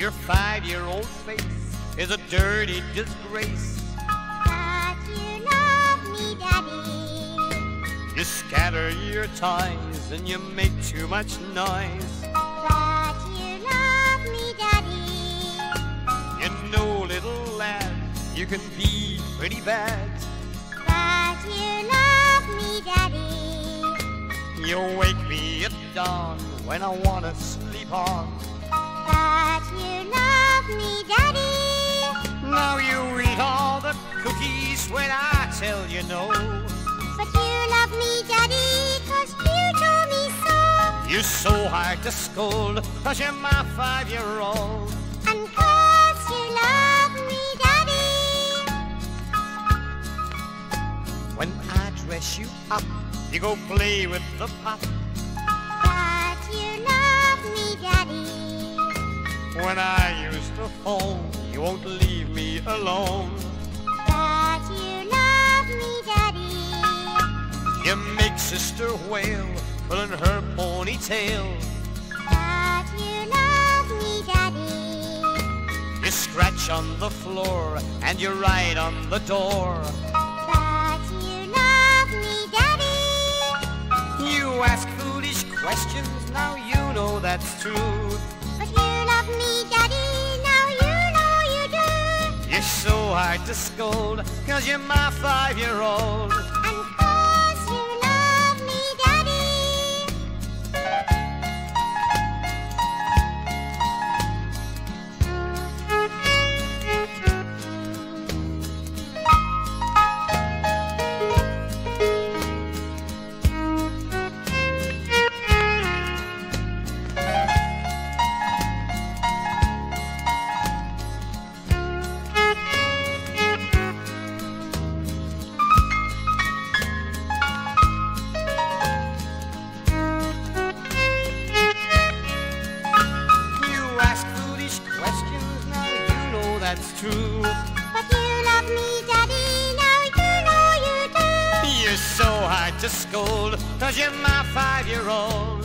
Your five-year-old face is a dirty disgrace. But you love me, Daddy. You scatter your toys and you make too much noise. But you love me, Daddy. You know, little lad, you can be pretty bad. But you love me, Daddy. You wake me at dawn when I wanna sleep on. You love me, Daddy. Now you eat all the cookies when I tell you no. But you love me, Daddy, 'cause you told me so. You're so hard to scold, cause you're my five-year-old. And 'cause you love me, Daddy. When I dress you up, you go play with the pop. When I used to phone, you won't leave me alone. But you love me, Daddy. You make sister wail, pulling her ponytail. But you love me, Daddy. You scratch on the floor and you write on the door. But you love me, Daddy. You ask questions, now you know that's true. But you love me, Daddy. Now you know you do. You're so hard to scold, cause you're my five-year-old. True. But you love me, Daddy. Now you know you do. You're so hard to scold, cause you're my five-year-old.